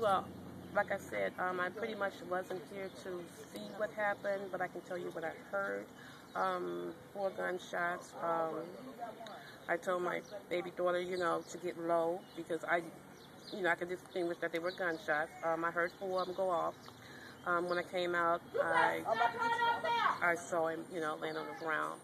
Well, like I said, um, I pretty much wasn't here to see what happened, but I can tell you what I heard. Um, four gunshots. Um, I told my baby daughter, you know, to get low because I, you know, I could distinguish that they were gunshots. Um, I heard four of them go off. Um, when I came out, I, I saw him, you know, laying on the ground.